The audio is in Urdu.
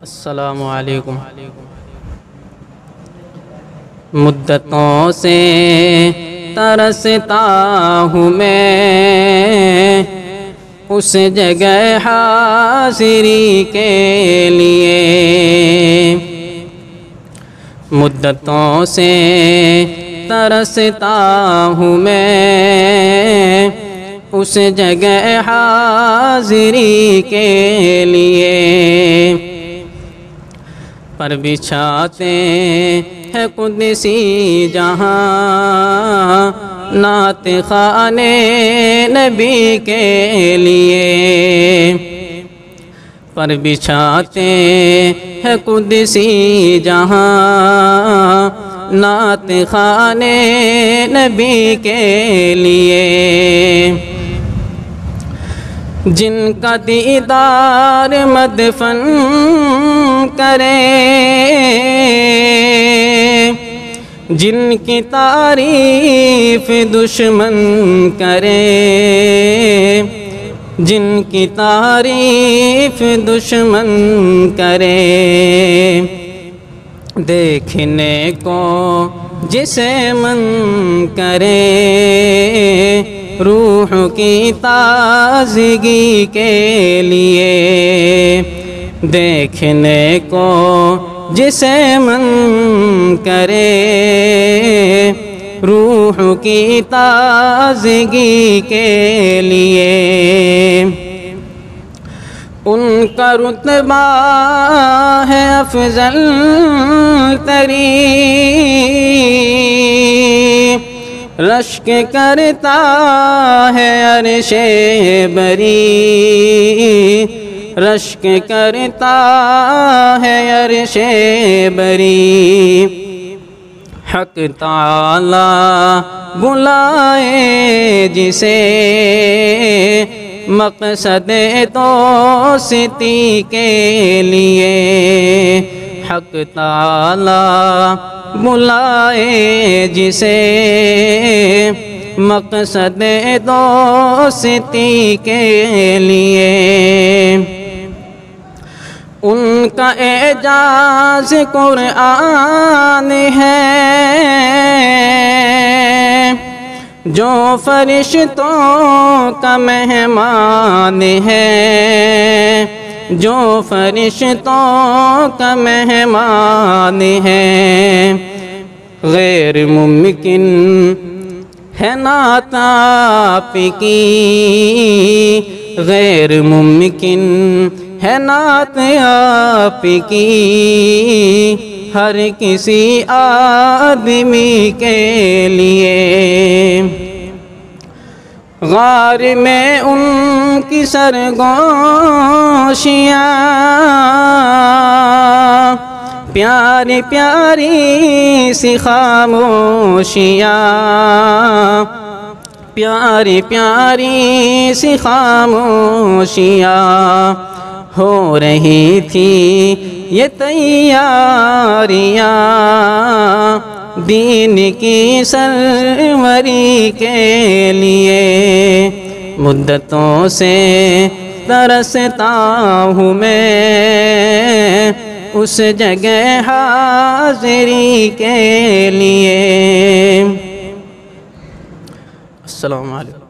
السلام علیکم مدتوں سے ترستا ہوں میں اس جگہ حاضری کے لیے مدتوں سے ترستا ہوں میں اس جگہ حاضری کے لیے۔ پر بچھاتے ہیں قدسی جہاں نعت خانے نبی کے لیے۔ پر بچھاتے ہیں قدسی جہاں نعت خانے نبی کے لیے۔ جن کا دیدار مدفن کرے۔ جن کی تعریف دشمن کرے۔ جن کی تعریف دشمن کرے۔ دیکھنے کو جسے من کرے۔ روح کی تازگی کے لیے دیکھنے کو جسے من کرے روح کی تازگی کے لیے ان کا رتبہ ہے افضل تری رشک کرتا ہے عرش بری۔ رشک کرتا ہے عرش بری۔ حق تعالی بلائے جسے۔ مقصد دوستی کے لیے حق تعالی بلائے جسے مقصد دوستی کے لیے ان کا اعجاز قرآن ہے جو فرشتوں کا مہمان ہے، جو فرشتوں کا مہمان ہے۔ غیر ممکن ہے نعت آپ کی غیر ممکن ہے نعت آپ کی۔ ہر کسی آدمی کے لیے۔ غار میں ان کی سرگوشیاں۔ پیاری پیاری سی خاموشیاں۔ پیاری پیاری سی خاموشیاں۔ ہو رہی تھی یہ تیاریاں دین کی سروری کے لیے مدتوں سے ترستا ہوں میں اس جگہ حاضری کے لیے۔ السلام علیکم۔